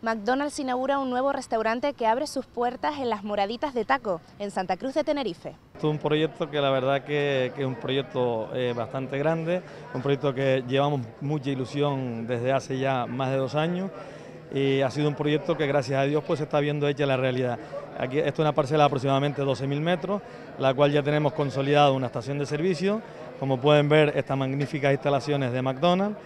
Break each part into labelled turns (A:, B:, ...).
A: McDonald's inaugura un nuevo restaurante que abre sus puertas en las Moraditas de Taco, en Santa Cruz de Tenerife.
B: es un proyecto que la verdad que, es un proyecto eh, bastante grande, un proyecto que llevamos mucha ilusión desde hace ya más de dos años y ha sido un proyecto que gracias a Dios pues se está viendo hecha la realidad. Aquí, esto es una parcela de aproximadamente 12.000 metros, la cual ya tenemos consolidado una estación de servicio, como pueden ver estas magníficas instalaciones de McDonald's,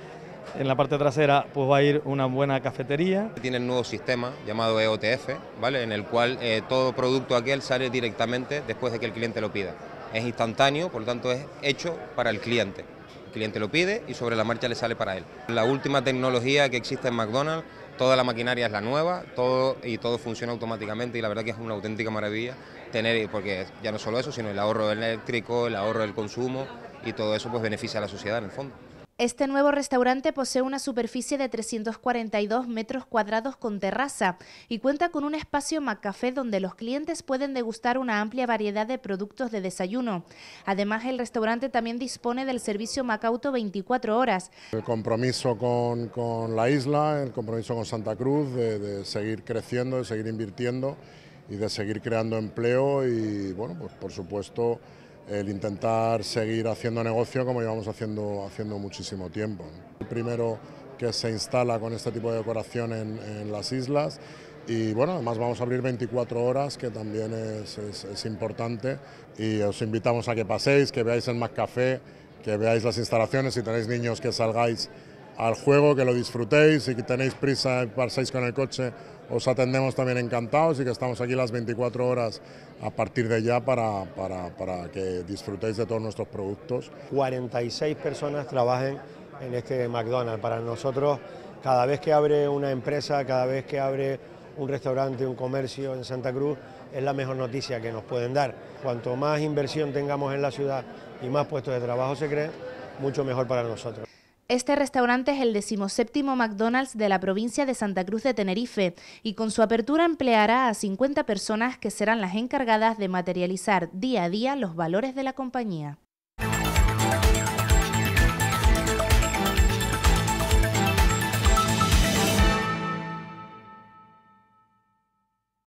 B: en la parte trasera pues va a ir una buena cafetería.
C: Tiene un nuevo sistema llamado EOTF, ¿vale? en el cual eh, todo producto aquel sale directamente después de que el cliente lo pida. Es instantáneo, por lo tanto es hecho para el cliente. El cliente lo pide y sobre la marcha le sale para él. La última tecnología que existe en McDonald's, toda la maquinaria es la nueva todo, y todo funciona automáticamente y la verdad que es una auténtica maravilla tener, porque ya no solo eso, sino el ahorro eléctrico, el ahorro del consumo y todo eso pues beneficia a la sociedad en el fondo.
A: Este nuevo restaurante posee una superficie de 342 metros cuadrados con terraza y cuenta con un espacio McCafé donde los clientes pueden degustar una amplia variedad de productos de desayuno. Además, el restaurante también dispone del servicio Macauto 24 horas.
D: El compromiso con, la isla, el compromiso con Santa Cruz de, de seguir creciendo, de seguir invirtiendo y de seguir creando empleo y, bueno, pues por supuesto el intentar seguir haciendo negocio como llevamos haciendo, haciendo muchísimo tiempo. El primero que se instala con este tipo de decoración en, las islas y bueno, además vamos a abrir 24 horas, que también es, es, importante y os invitamos a que paséis, que veáis el Más Café, que veáis las instalaciones, si tenéis niños que salgáis al juego, que lo disfrutéis y que tenéis prisa y paséis con el coche, os atendemos también encantados y que estamos aquí las 24 horas a partir de ya para, para, que disfrutéis de todos nuestros productos.
E: 46 personas trabajan en este McDonald's. Para nosotros, cada vez que abre una empresa, cada vez que abre un restaurante, un comercio en Santa Cruz, es la mejor noticia que nos pueden dar. Cuanto más inversión tengamos en la ciudad y más puestos de trabajo se creen, mucho mejor para nosotros.
A: Este restaurante es el decimoséptimo McDonald's de la provincia de Santa Cruz de Tenerife y con su apertura empleará a 50 personas que serán las encargadas de materializar día a día los valores de la compañía.